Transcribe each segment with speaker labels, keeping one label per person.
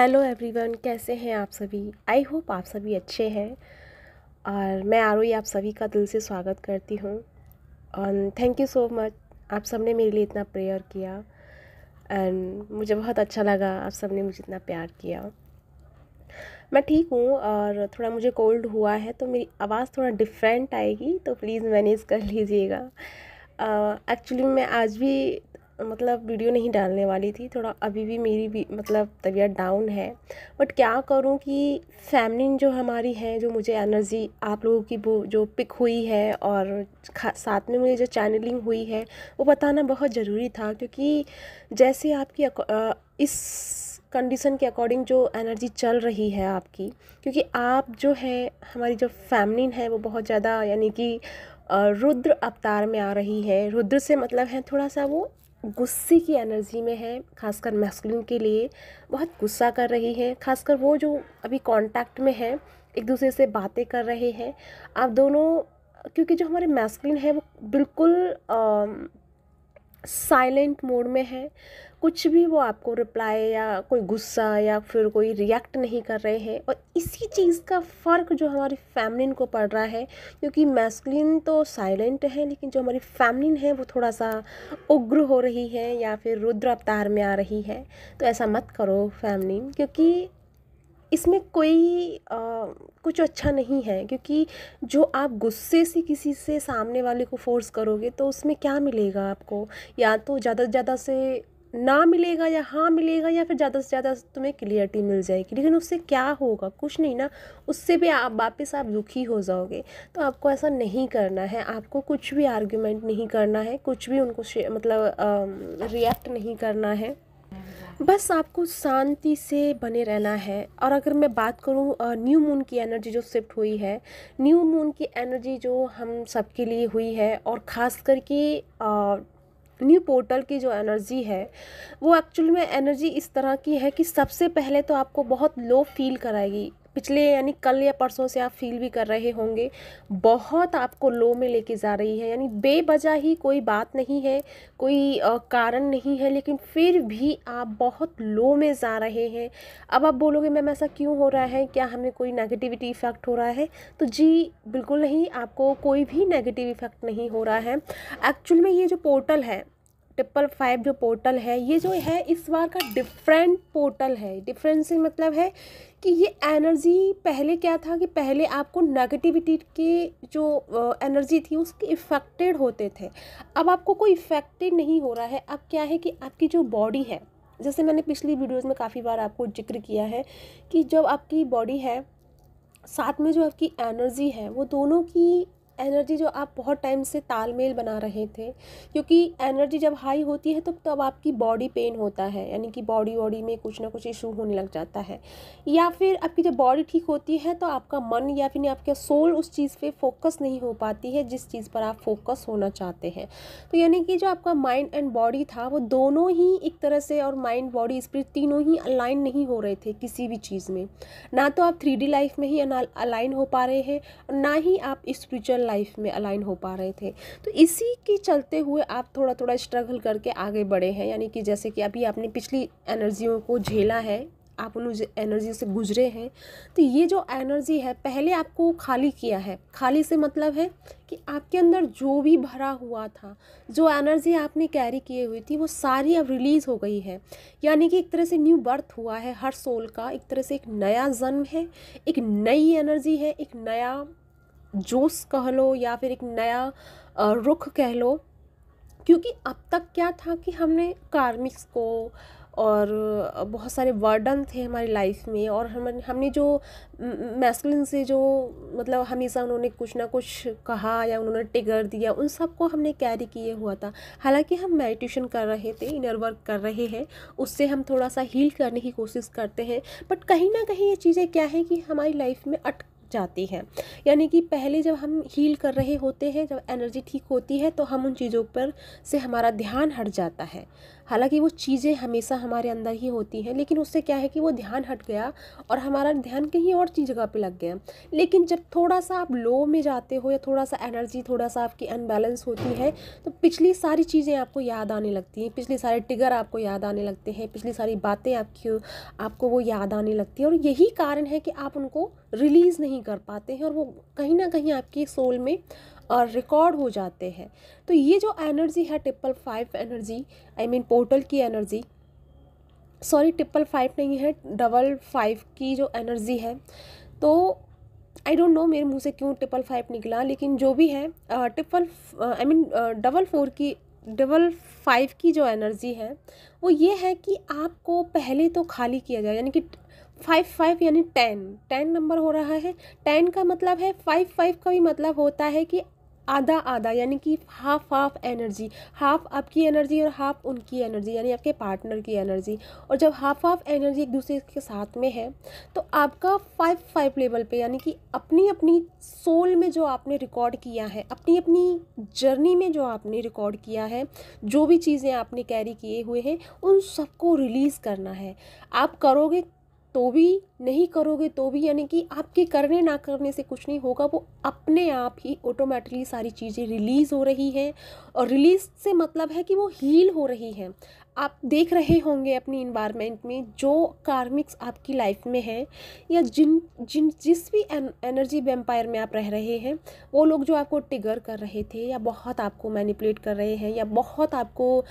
Speaker 1: Hello everyone कैसे हैं आप सभी? आई होप आप सभी अच्छे हैं और मैं आरोही आप सभी का दिल से स्वागत करती हूँ। और थैंक यू सो मच आप सबने मेरे लिए इतना प्रेयर किया। एंड मुझे बहुत अच्छा लगा आप सबने मुझे इतना प्यार किया। मैं ठीक हूँ और थोड़ा मुझे कोल्ड हुआ है तो मेरी आवाज़ थोड़ा डिफरेंट आएगी तो प्लीज़ मैनेज कर लीजिएगा। एक्चुअली uh, मैं आज भी मतलब वीडियो नहीं डालने वाली थी, थोड़ा अभी भी मेरी भी मतलब तबीयत डाउन है। बट क्या करूँ कि फैमिली जो हमारी है, जो मुझे एनर्जी आप लोगों की वो जो पिक हुई है और साथ में मुझे जो चैनलिंग हुई है, वो बताना बहुत ज़रूरी था। क्योंकि जैसे आपकी इस कंडीशन के अकॉर्डिंग जो एनर्जी चल रही है आपकी, क्योंकि आप जो है, हमारी जो फैमिली है वो बहुत ज़्यादा यानी कि रुद्र अवतार में आ रही है। रुद्र से मतलब है थोड़ा सा वो गुस्से की एनर्जी में है, खासकर मैस्कुलिन के लिए बहुत गुस्सा कर रही है, खासकर वो जो अभी कांटेक्ट में है, एक दूसरे से बातें कर रहे हैं। आप दोनों, क्योंकि जो हमारे मैस्कुलिन है, वो बिल्कुल साइलेंट मोड में है। कुछ भी वो आपको रिप्लाई या कोई गुस्सा या फिर कोई रिएक्ट नहीं कर रहे हैं। और इसी चीज़ का फ़र्क जो हमारी फैमिलिन को पड़ रहा है, क्योंकि मैस्कुलिन तो साइलेंट है, लेकिन जो हमारी फैमिलिन है, वो थोड़ा सा उग्र हो रही है या फिर रुद्र अवतार में आ रही है। तो ऐसा मत करो फैमिलिन, क्योंकि इसमें कोई आ, कुछ अच्छा नहीं है क्योंकि जो आप गुस्से से किसी से सामने वाले को फोर्स करोगे तो उसमें क्या मिलेगा आपको? या तो ज़्यादा से ज़्यादा से ना मिलेगा या हाँ मिलेगा या फिर ज़्यादा से ज़्यादा तुम्हें क्लियरिटी मिल जाएगी। लेकिन उससे क्या होगा? कुछ नहीं ना उससे भी आप वापस आप दुखी हो जाओगे। तो आपको ऐसा नहीं करना है। आपको कुछ भी आर्ग्यूमेंट नहीं करना है कुछ भी उनको मतलब रिएक्ट नहीं करना है। बस आपको शांति से बने रहना है। और अगर मैं बात करूँ न्यू मून की एनर्जी जो शिफ्ट हुई है न्यू मून की एनर्जी जो हम सबके लिए हुई है, और ख़ास करके न्यू पोर्टल की जो एनर्जी है, वो एक्चुअल में एनर्जी इस तरह की है कि सबसे पहले तो आपको बहुत लो फील कराएगी। पिछले यानी कल या परसों से आप फील भी कर रहे होंगे बहुत आपको लो में लेके जा रही है। यानी बेवजह ही कोई बात नहीं है कोई आ, कारण नहीं है लेकिन फिर भी आप बहुत लो में जा रहे हैं। अब आप बोलोगे मैम ऐसा क्यों हो रहा है? क्या हमें कोई नेगेटिविटी इफ़ेक्ट हो रहा है? तो जी बिल्कुल नहीं आपको कोई भी नेगेटिव इफ़ेक्ट नहीं हो रहा है। एक्चुअल में ये जो पोर्टल है ट्रिपल फाइव जो पोर्टल है, ये जो है, इस बार का डिफरेंट पोर्टल है। डिफरेंस से मतलब है कि ये एनर्जी पहले क्या था कि पहले आपको नेगेटिविटी के जो एनर्जी थी, उसके इफ़ेक्टेड होते थे। अब आपको कोई इफ़ेक्टेड नहीं हो रहा है। अब क्या है कि आपकी जो बॉडी है, जैसे मैंने पिछली वीडियोज़ में काफ़ी बार आपको ज़िक्र किया है कि जब आपकी बॉडी है, साथ में जो आपकी एनर्जी है, वो दोनों की एनर्जी जो आप बहुत टाइम से तालमेल बना रहे थे, क्योंकि एनर्जी जब हाई होती है तो तब तो आपकी बॉडी पेन होता है, यानी कि बॉडी वॉडी में कुछ ना कुछ इशू होने लग जाता है। या फिर आपकी जब बॉडी ठीक होती है तो आपका मन या फिर आपका सोल उस चीज़ पे फोकस नहीं हो पाती है, जिस चीज़ पर आप फोकस होना चाहते हैं। तो यानी कि जो आपका माइंड एंड बॉडी था, वो दोनों ही एक तरह से और माइंड, बॉडी, स्पिरिट तीनों ही अलाइन नहीं हो रहे थे किसी भी चीज़ में। ना तो आप थ्री लाइफ में ही अलाइन हो पा रहे हैं, ना ही आप स्पिरिचुअल लाइफ में अलाइन हो पा रहे थे। तो इसी के चलते हुए आप थोड़ा थोड़ा स्ट्रगल करके आगे बढ़े हैं, यानी कि जैसे कि अभी आपने पिछली एनर्जियों को झेला है, आप उन एनर्जी से गुजरे हैं तो ये जो एनर्जी है, पहले आपको खाली किया है। खाली से मतलब है कि आपके अंदर जो भी भरा हुआ था, जो एनर्जी आपने कैरी किए हुई थी, वो सारी अब रिलीज़ हो गई है। यानी कि एक तरह से न्यू बर्थ हुआ है, हर सोल का। एक तरह से एक नया जन्म है, एक नई एनर्जी है, एक नया जोश कह लो या फिर एक नया रुख कह लो। क्योंकि अब तक क्या था कि हमने कार्मिक्स को और बहुत सारे वर्डन थे हमारी लाइफ में और हम, हमने जो मैस्कुलिन से जो मतलब हमेशा उन्होंने कुछ ना कुछ कहा या उन्होंने टिगर दिया, उन सबको हमने कैरी किए हुआ था। हालाँकि हम मेडिटेशन कर रहे थे इनर वर्क कर रहे हैं, उससे हम थोड़ा सा हील करने की कोशिश करते हैं बट कहीं ना कहीं ये चीज़ें क्या है कि हमारी लाइफ में अट जाती है। यानी कि पहले जब हम हील कर रहे होते हैं, जब एनर्जी ठीक होती है तो हम उन चीज़ों पर से हमारा ध्यान हट जाता है। हालाँकि वो चीज़ें हमेशा हमारे अंदर ही होती हैं, लेकिन उससे क्या है कि वो ध्यान हट गया और हमारा ध्यान कहीं और चीज़ जगह पे लग गया। लेकिन जब थोड़ा सा आप लो में जाते हो या थोड़ा सा एनर्जी थोड़ा सा आपकी अनबैलेंस होती है तो पिछली सारी चीज़ें आपको याद आने लगती हैं, पिछले सारे टिगर आपको याद आने लगते हैं, पिछली सारी बातें आपकी आपको वो याद आने लगती है और यही कारण है कि आप उनको रिलीज़ नहीं कर पाते हैं और वो कहीं ना कहीं आपकी सोल में और रिकॉर्ड हो जाते हैं। तो ये जो एनर्जी है triple five energy I mean portal की एनर्जी सॉरी ट्रिपल फाइव नहीं है डबल फाइव की जो एनर्जी है तो आई डोंट नो मेरे मुँह से क्यों ट्रिपल फाइव निकला, लेकिन जो भी है triple I mean double four की डबल फाइव की जो एनर्जी है, वो ये है कि आपको पहले तो खाली किया जाए, यानी कि फाइव फाइव यानी टेन टेन नंबर हो रहा है। टेन का मतलब है फाइव फाइव का भी मतलब होता है कि आधा आधा, यानी कि हाफ़ हाफ़ एनर्जी हाफ़ आपकी एनर्जी और हाफ़ उनकी एनर्जी यानी आपके पार्टनर की एनर्जी और जब हाफ़ हाफ़ एनर्जी एक दूसरे के साथ में है तो आपका फाइव फाइव लेवल पे, यानी कि अपनी अपनी सोल में जो आपने रिकॉर्ड किया है, अपनी अपनी जर्नी में जो आपने रिकॉर्ड किया है, जो भी चीज़ें आपने कैरी किए हुए हैं, उन सबको रिलीज़ करना है। आप करोगे तो भी नहीं करोगे तो भी यानी कि आपके करने ना करने से कुछ नहीं होगा। वो अपने आप ही ऑटोमेटिकली सारी चीज़ें रिलीज़ हो रही हैं और रिलीज़ से मतलब है कि वो हील हो रही हैं। आप देख रहे होंगे अपनी इन्वायरमेंट में जो कार्मिक्स आपकी लाइफ में है या जिन जिन जिस भी एन, एनर्जी वेम्पायर में आप रह रहे हैं वो लोग जो आपको टिगर कर रहे थे या बहुत आपको मैनिपुलेट कर रहे हैं या बहुत आपको आ,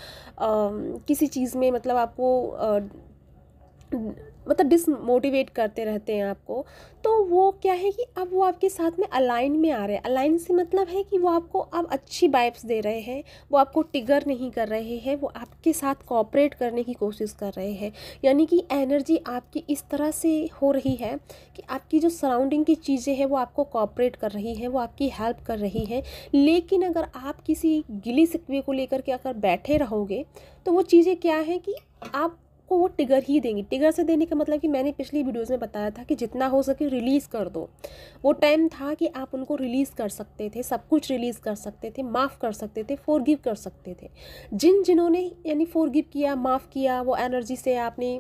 Speaker 1: किसी चीज़ में मतलब आपको आ, मतलब डिसमोटिवेट करते रहते हैं आपको तो वो क्या है कि अब वो आपके साथ में अलाइन में आ रहे हैं। अलाइन से मतलब है कि वो आपको अब अच्छी वाइब्स दे रहे हैं, वो आपको टिगर नहीं कर रहे हैं, वो आपके साथ कॉपरेट करने की कोशिश कर रहे हैं। यानी कि एनर्जी आपकी इस तरह से हो रही है कि आपकी जो सराउंडिंग की चीज़ें हैं वो आपको कॉपरेट कर रही हैं, वो आपकी हेल्प कर रही हैं। लेकिन अगर आप किसी गिली सिकवे को लेकर के अगर बैठे रहोगे तो वो चीज़ें क्या है कि आप आपको वो टिगर ही देंगी। टिगर से देने का मतलब कि मैंने पिछली वीडियोज़ में बताया था कि जितना हो सके रिलीज़ कर दो। वो टाइम था कि आप उनको रिलीज़ कर सकते थे, सब कुछ रिलीज़ कर सकते थे, माफ़ कर सकते थे फोर गिव कर सकते थे। जिन जिन्होंने यानी फोर गिव किया, माफ़ किया, वो एनर्जी से आपने,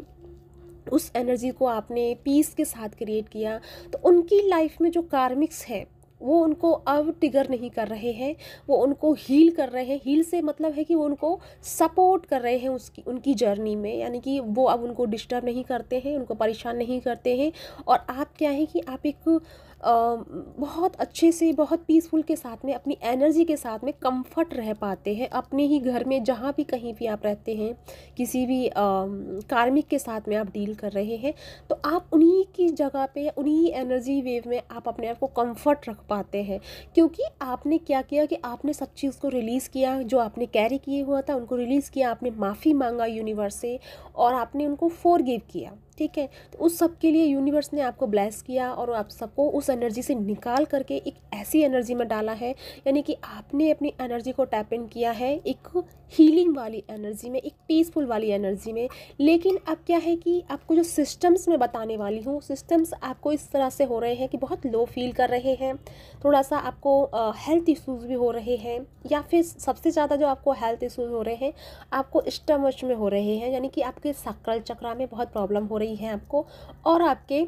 Speaker 1: उस एनर्जी को आपने पीस के साथ क्रिएट किया तो उनकी लाइफ में जो कार्मिक्स है वो उनको अब टिगर नहीं कर रहे हैं, वो उनको हील कर रहे हैं। हील से मतलब है कि वो उनको सपोर्ट कर रहे हैं उसकी, उनकी जर्नी में। यानी कि वो अब उनको डिस्टर्ब नहीं करते हैं, उनको परेशान नहीं करते हैं। और आप क्या है कि आप एक बहुत अच्छे से, बहुत पीसफुल के साथ में, अपनी एनर्जी के साथ में कंफर्ट रह पाते हैं। अपने ही घर में जहाँ भी कहीं भी आप रहते हैं, किसी भी कार्मिक के साथ में आप डील कर रहे हैं तो आप उन्हीं की जगह पे उन्हीं एनर्जी वेव में आप अपने आप को कंफर्ट रख पाते हैं। क्योंकि आपने क्या किया कि आपने सब चीज़ को रिलीज़ किया, जो आपने कैरी किए हुआ था, उनको रिलीज़ किया, आपने माफ़ी मांगा यूनिवर्स से और आपने उनको फोर किया। ठीक है? तो उस सब के लिए यूनिवर्स ने आपको ब्लेस किया और आप सबको उस एनर्जी से निकाल करके एक ऐसी एनर्जी में डाला है, यानी कि आपने अपनी एनर्जी को टैप इन किया है, एक हीलिंग वाली एनर्जी में, एक पीसफुल वाली एनर्जी में। लेकिन अब क्या है कि आपको जो सिस्टम्स मैं बताने वाली हूँ सिस्टम्स आपको इस तरह से हो रहे हैं कि बहुत लो फील कर रहे हैं। थोड़ा सा आपको हेल्थ इश्यूज़ भी हो रहे हैं, या फिर सबसे ज़्यादा जो आपको हेल्थ इश्यूज़ हो रहे हैं, आपको स्टमच में हो रहे हैं, यानी कि आपके सक्कल चक्रा में बहुत प्रॉब्लम हो रही है आपको और आपके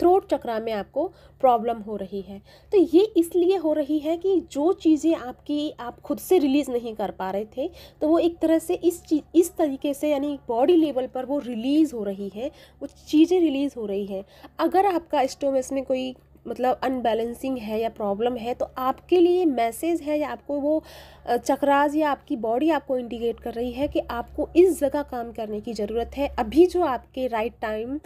Speaker 1: थ्रोट चक्रा में आपको प्रॉब्लम हो रही है। तो ये इसलिए हो रही है कि जो चीज़ें आपकी, आप खुद से रिलीज़ नहीं कर पा रहे थे तो वो एक तरह से इस चीज़ इस तरीके से यानी बॉडी लेवल पर वो रिलीज़ हो रही है, वो चीज़ें रिलीज़ हो रही हैं। अगर आपका स्टोमस में कोई मतलब अनबैलेंसिंग है या प्रॉब्लम है तो आपके लिए मैसेज है या आपको वो चक्राज या आपकी बॉडी आपको इंडिकेट कर रही है कि आपको इस जगह काम करने की ज़रूरत है। अभी जो आपके राइट टाइम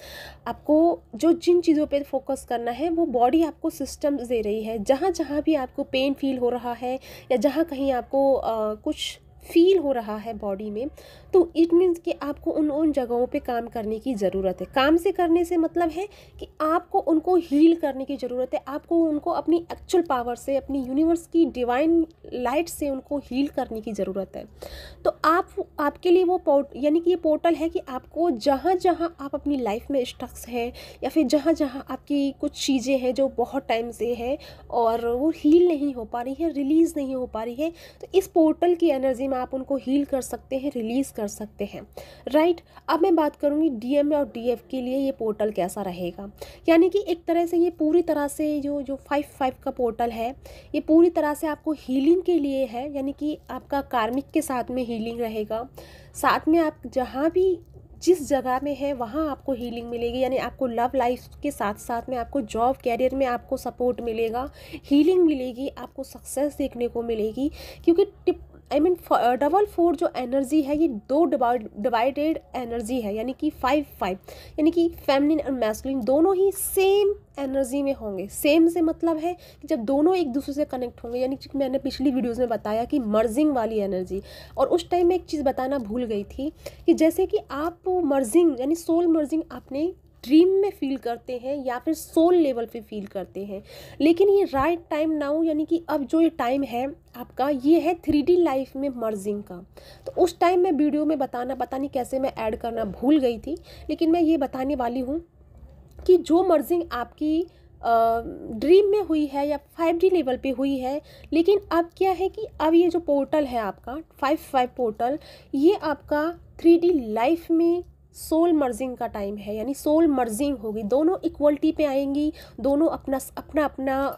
Speaker 1: आपको जो जिन चीज़ों पे फोकस करना है वो बॉडी आपको सिस्टम दे रही है। जहाँ जहाँ भी आपको पेन फील हो रहा है या जहाँ कहीं आपको आ, कुछ फील हो रहा है बॉडी में तो इट मीन्स कि आपको उन उन जगहों पे काम करने की ज़रूरत है। काम से करने से मतलब है कि आपको उनको हील करने की ज़रूरत है, आपको उनको अपनी एक्चुअल पावर से, अपनी यूनिवर्स की डिवाइन लाइट से उनको हील करने की ज़रूरत है। तो आप, आपके लिए वो पोर्ट यानी कि ये पोर्टल है कि आपको जहाँ जहाँ आप अपनी लाइफ में स्टक्स हैं, या फिर जहाँ जहाँ आपकी कुछ चीज़ें हैं जो बहुत टाइम से है और वो हील नहीं हो पा रही है रिलीज़ नहीं हो पा रही है तो इस पोर्टल की एनर्जी आप उनको हील कर सकते हैं रिलीज़ कर सकते हैं। राइट अब मैं बात करूँगी डीएम और डीएफ के लिए ये पोर्टल कैसा रहेगा। यानी कि एक तरह से ये पूरी तरह से जो जो फाइव फाइव का पोर्टल है, ये पूरी तरह से आपको हीलिंग के लिए है, यानी कि आपका कार्मिक के साथ में हीलिंग रहेगा। साथ में आप जहाँ भी, जिस जगह में है, वहाँ आपको हीलिंग मिलेगी, यानी आपको लव लाइफ के साथ साथ में आपको जॉब कैरियर में आपको सपोर्ट मिलेगा। हीलिंग मिलेगी, आपको सक्सेस देखने को मिलेगी, क्योंकि tip I mean double four जो एनर्जी है, ये दो डिवाइडेड एनर्जी है, यानी कि फाइव फाइव यानी कि फेमिनिन और मैस्कुलिन दोनों ही सेम एनर्जी में होंगे। सेम से मतलब है कि जब दोनों एक दूसरे से कनेक्ट होंगे, यानी कि मैंने पिछली वीडियोज़ में बताया कि मर्जिंग वाली एनर्जी और उस टाइम में एक चीज़ बताना भूल गई थी कि जैसे कि आप मर्जिंग यानी सोल मर्जिंग आपने ड्रीम में फील करते हैं या फिर सोल लेवल पे फील करते हैं। लेकिन ये राइट टाइम नाउ यानी कि अब जो ये टाइम है आपका, ये है थ्री डी लाइफ में मर्जिंग का। तो उस टाइम मैं वीडियो में बताना, पता नहीं कैसे मैं ऐड करना भूल गई थी, लेकिन मैं ये बताने वाली हूँ कि जो मर्जिंग आपकी ड्रीम में हुई है या फाइव डी लेवल पे हुई है, लेकिन अब क्या है कि अब ये जो पोर्टल है आपका फाइव फाइव पोर्टल ये आपका थ्री डी लाइफ में सोल मर्जिंग का टाइम है, यानी सोल मर्जिंग होगी। दोनों इक्वलिटी पे आएँगी, दोनों अपना अपना अपना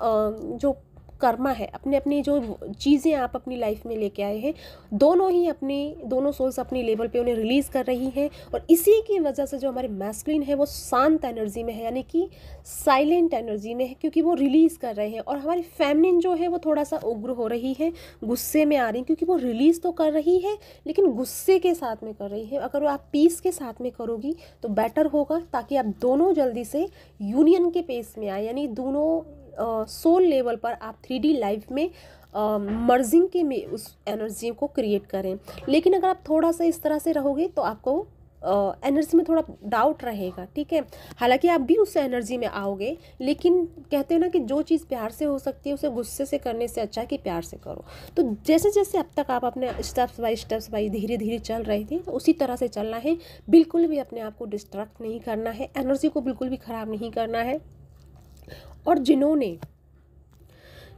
Speaker 1: जो कर्मा है अपने अपनी जो चीज़ें आप अपनी लाइफ में लेके आए हैं, दोनों ही अपने, दोनों सोल्स अपनी लेवल पे उन्हें रिलीज़ कर रही हैं और इसी की वजह से जो हमारे मैस्कुलिन है, वो शांत एनर्जी में है, यानी कि साइलेंट एनर्जी में है, क्योंकि वो रिलीज़ कर रहे हैं और हमारी फेमिनिन जो है, वो थोड़ा सा उग्र हो रही है, गुस्से में आ रही क्योंकि वो रिलीज़ तो कर रही है, लेकिन गुस्से के साथ में कर रही है। अगर आप पीस के साथ में करोगी तो बेटर होगा, ताकि आप दोनों जल्दी से यूनियन के पेस में आए, यानी दोनों सोल लेवल पर आप थ्री लाइफ में मर्जिंग के में उस एनर्जी को क्रिएट करें। लेकिन अगर आप थोड़ा सा इस तरह से रहोगे तो आपको एनर्जी में थोड़ा डाउट रहेगा, ठीक है? हालाँकि आप भी उस एनर्जी में आओगे, लेकिन कहते हैं ना कि जो चीज़ प्यार से हो सकती है, उसे गुस्से से करने से अच्छा है कि प्यार से करो। तो जैसे जैसे अब तक आप अपने स्टेप्स बाई स्टेप्स बाई धीरे धीरे चल रहे थे, उसी तरह से चलना है। बिल्कुल भी अपने आप को डिस्ट्रैक्ट नहीं करना है एनर्जी को बिल्कुल भी ख़राब नहीं करना है। और जिन्होंने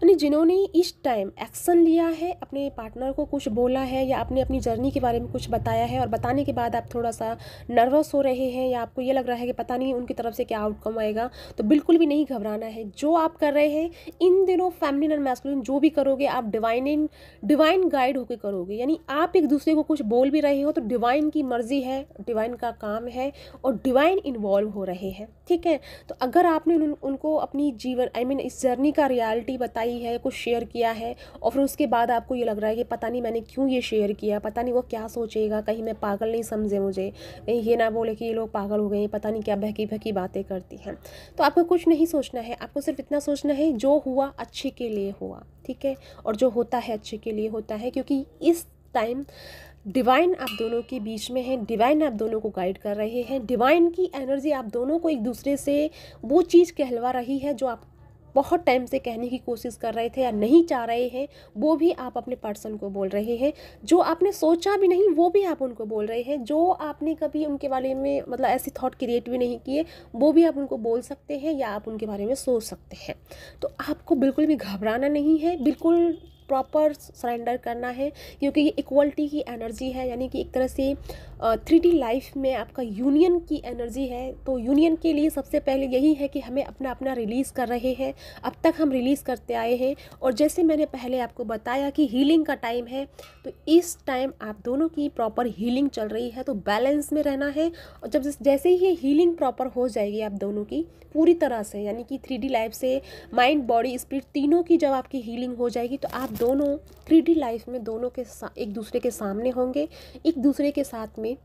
Speaker 1: यानी जिन्होंने इस टाइम एक्शन लिया है अपने पार्टनर को कुछ बोला है या अपने अपनी जर्नी के बारे में कुछ बताया है और बताने के बाद आप थोड़ा सा नर्वस हो रहे हैं या आपको ये लग रहा है कि पता नहीं उनकी तरफ़ से क्या आउटकम आएगा तो बिल्कुल भी नहीं घबराना है। जो आप कर रहे हैं इन दिनों फैमिली एंड मैस्कुलिन जो भी करोगे आप डिवाइन इन डिवाइन गाइड होकर करोगे। यानी आप एक दूसरे को कुछ बोल भी रहे हो तो डिवाइन की मर्ज़ी है डिवाइन का काम है और डिवाइन इन्वॉल्व हो रहे हैं। ठीक है? तो अगर आपने उन, उनको अपनी जीवन आई मीन इस जर्नी का रियलिटी बताई बताई है, कुछ शेयर किया है और फिर उसके बाद आपको ये लग रहा है कि पता नहीं मैंने क्यों ये शेयर किया, पता नहीं वो क्या सोचेगा, कहीं मैं पागल नहीं समझे मुझे। कहीं ये ना बोले कि ये लोग पागल हो गए पता नहीं क्या बहकी बहकी बातें करती हैं। तो आपको कुछ नहीं सोचना है, आपको सिर्फ़ इतना सोचना है जो हुआ अच्छे के लिए हुआ, ठीक है? और जो होता है अच्छे के लिए होता है, क्योंकि इस टाइम डिवाइन आप दोनों के बीच में है डिवाइन आप दोनों को गाइड कर रहे हैं डिवाइन की एनर्जी आप दोनों को एक दूसरे से वो चीज़ कहलवा रही है जो आप बहुत टाइम से कहने की कोशिश कर रहे थे या नहीं चाह रहे हैं, वो भी आप अपने पर्सन को बोल रहे हैं। जो आपने सोचा भी नहीं, वो भी आप उनको बोल रहे हैं। जो आपने कभी उनके बारे में मतलब ऐसी थॉट क्रिएट भी नहीं किए, वो भी आप उनको बोल सकते हैं या आप उनके बारे में सोच सकते हैं। तो आपको बिल्कुल भी घबराना नहीं है, बिल्कुल प्रॉपर सरेंडर करना है, क्योंकि ये इक्वलिटी की एनर्जी है, यानी कि एक तरह से थ्री डी लाइफ में आपका यूनियन की एनर्जी है तो यूनियन के लिए सबसे पहले यही है कि हमें अपना अपना रिलीज़ कर रहे हैं। अब तक हम रिलीज़ करते आए हैं, और जैसे मैंने पहले आपको बताया कि हीलिंग का टाइम है तो इस टाइम आप दोनों की प्रॉपर हीलिंग चल रही है तो बैलेंस में रहना है, और जब जैसे ही ये हीलिंग प्रॉपर हो जाएगी आप दोनों की, पूरी तरह से, यानी कि थ्री लाइफ से माइंड बॉडी स्पिरिट तीनों की जब आपकी हीलिंग हो जाएगी तो आप दोनों थ्री लाइफ में दोनों के एक दूसरे के सामने होंगे, एक दूसरे के साथ में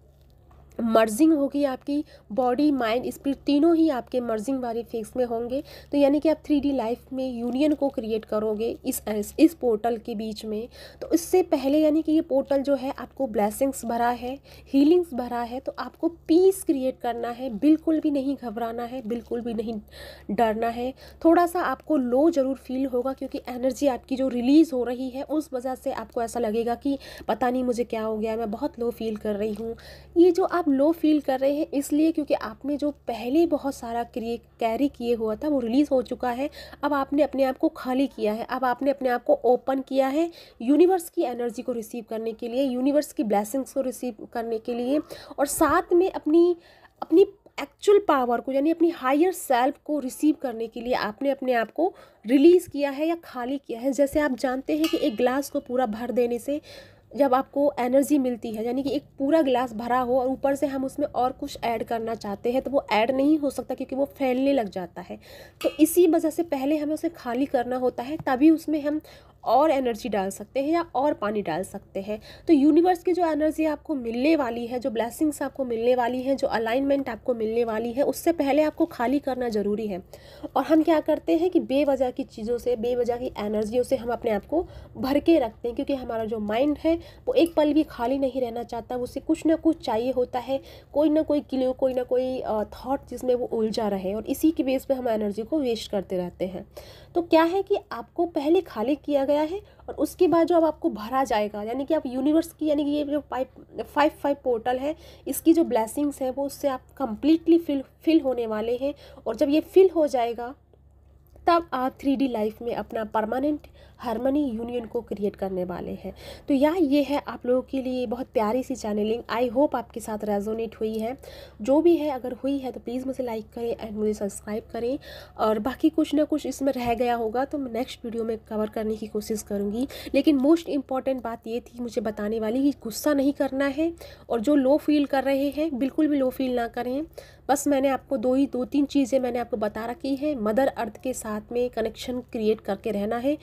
Speaker 1: मर्जिंग होगी आपकी बॉडी, माइंड, स्पिरिट, तीनों ही आपके मर्जिंग वाले फेस में होंगे। तो यानी कि आप थ्री लाइफ में यूनियन को क्रिएट करोगे इस इस पोर्टल के बीच में। तो इससे पहले यानी कि ये पोर्टल जो है, आपको ब्लेसिंग्स भरा है हीलिंग्स भरा है तो आपको पीस क्रिएट करना है। बिल्कुल भी नहीं घबराना है, बिल्कुल भी नहीं डरना है। थोड़ा सा आपको लो ज़रूर फील होगा, क्योंकि एनर्जी आपकी जो रिलीज़ हो रही है, उस वजह से आपको ऐसा लगेगा कि पता नहीं मुझे क्या हो गया, मैं बहुत लो फील कर रही हूँ। ये जो आप लो फील कर रहे हैं इसलिए क्योंकि आपने जो पहले बहुत सारा क्रिए कैरी किए हुआ था वो रिलीज़ हो चुका है। अब आपने अपने आप को खाली किया है। अब आपने अपने आप को ओपन किया है यूनिवर्स की एनर्जी को रिसीव करने के लिए यूनिवर्स की ब्लैसिंग्स को रिसीव करने के लिए और साथ में अपनी अपनी एक्चुअल पावर को, यानी अपनी हायर सेल्फ को रिसीव करने के लिए आपने अपने आप को रिलीज़ किया है या खाली किया है। जैसे आप जानते हैं कि एक ग्लास को पूरा भर देने से जब आपको एनर्जी मिलती है, यानी कि एक पूरा गिलास भरा हो और ऊपर से हम उसमें और कुछ ऐड करना चाहते हैं तो वो ऐड नहीं हो सकता क्योंकि वो फैलने लग जाता है। तो इसी वजह से पहले हमें उसे खाली करना होता है, तभी उसमें हम और एनर्जी डाल सकते हैं या और पानी डाल सकते हैं। तो यूनिवर्स की जो एनर्जी आपको मिलने वाली है, जो ब्लेसिंग्स आपको मिलने वाली हैं, जो अलाइनमेंट आपको मिलने वाली है, उससे पहले आपको खाली करना ज़रूरी है। और हम क्या करते हैं कि बेवजह की चीज़ों से, बेवजह की एनर्जियों से हम अपने आप को भर के रखते हैं, क्योंकि हमारा जो माइंड है, वो एक पल भी खाली नहीं रहना चाहता, उसे कुछ ना कुछ चाहिए होता है। कोई ना कोई क्लियो कोई ना कोई थाट जिसमें वो उलझा रहे, और इसी के बेस पर हम एनर्जी को वेस्ट करते रहते हैं। तो क्या है कि आपको पहले खाली किया गया है और उसके बाद जो अब आपको भरा जाएगा, यानी कि आप यूनिवर्स की, यानी कि ये जो पाइप फाइव फाइव पोर्टल है, इसकी जो ब्लैसिंग्स है, वो उससे आप कम्प्लीटली फिल फिल होने वाले हैं और जब ये फिल हो जाएगा, तब आप थ्री लाइफ में अपना परमानेंट हारमोनी यूनियन को क्रिएट करने वाले हैं। तो यह ये है आप लोगों के लिए बहुत प्यारी सी चैनलिंग। आई होप आपके साथ रेजोनेट हुई है। जो भी है, अगर हुई है तो प्लीज़ मुझे लाइक करें एंड मुझे सब्सक्राइब करें। और बाकी कुछ ना कुछ इसमें रह गया होगा तो मैं नेक्स्ट वीडियो में कवर करने की कोशिश करूँगी। लेकिन मोस्ट इंपॉर्टेंट बात ये थी मुझे बताने वाली कि गुस्सा नहीं करना है और जो लो फील कर रहे हैं, बिल्कुल भी लो फील ना करें। बस मैंने आपको दो ही, दो तीन चीज़ें मैंने आपको बता रखी है। मदर अर्थ के साथ में कनेक्शन क्रिएट करके रहना है।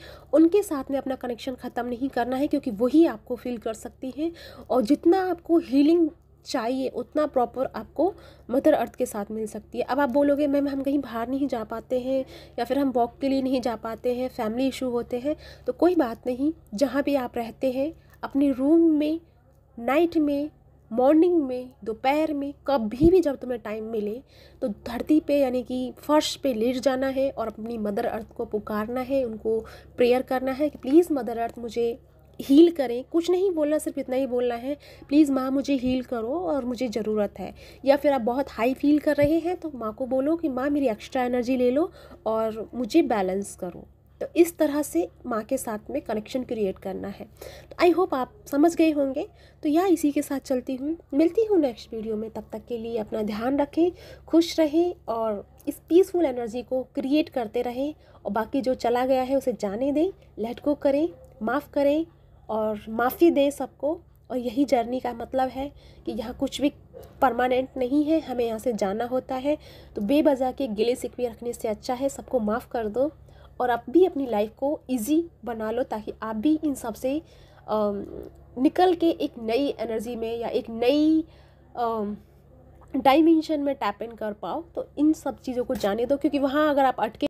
Speaker 1: उनके साथ में अपना कनेक्शन ख़त्म नहीं करना है, क्योंकि वही आपको फील कर सकती हैं। और जितना आपको हीलिंग चाहिए, उतना प्रॉपर आपको मदर अर्थ के साथ मिल सकती है। अब आप बोलोगे, मैम, हम कहीं बाहर नहीं जा पाते हैं, या फिर हम वॉक के लिए नहीं जा पाते हैं फैमिली इशू होते हैं। तो कोई बात नहीं, जहाँ भी आप रहते हैं, अपने रूम में नाइट में मॉर्निंग में, दोपहर में, कभी भी जब तुम्हें टाइम मिले तो धरती पे यानी कि फर्श पे लेट जाना है और अपनी मदर अर्थ को पुकारना है, उनको प्रेयर करना है कि प्लीज़ मदर अर्थ मुझे हील करें। कुछ नहीं बोलना, सिर्फ़ इतना ही बोलना है प्लीज़ माँ मुझे हील करो और मुझे ज़रूरत है। या फिर आप बहुत हाई फील कर रहे हैं तो माँ को बोलो कि माँ मेरी एक्स्ट्रा एनर्जी ले लो और मुझे बैलेंस करो। तो इस तरह से माँ के साथ में कनेक्शन क्रिएट करना है। तो आई होप आप समझ गए होंगे। तो यह इसी के साथ चलती हूँ। मिलती हूँ नेक्स्ट वीडियो में। तब तक के लिए अपना ध्यान रखें, खुश रहें और इस पीसफुल एनर्जी को क्रिएट करते रहें और बाकी जो चला गया है उसे जाने दें लेट गो करें, माफ़ करें और माफ़ी दें सबको। और यही जर्नी का मतलब है कि यहाँ कुछ भी परमानेंट नहीं है। हमें यहाँ से जाना होता है। तो बेबजा के गिले सिकवे रखने से अच्छा है। सबको माफ़ कर दो। और आप भी अपनी लाइफ को इजी बना लो ताकि आप भी इन सबसे निकल के एक नई एनर्जी में या एक नई डायमेंशन में टैप इन कर पाओ। तो इन सब चीज़ों को जाने दो, क्योंकि वहाँ अगर आप अटके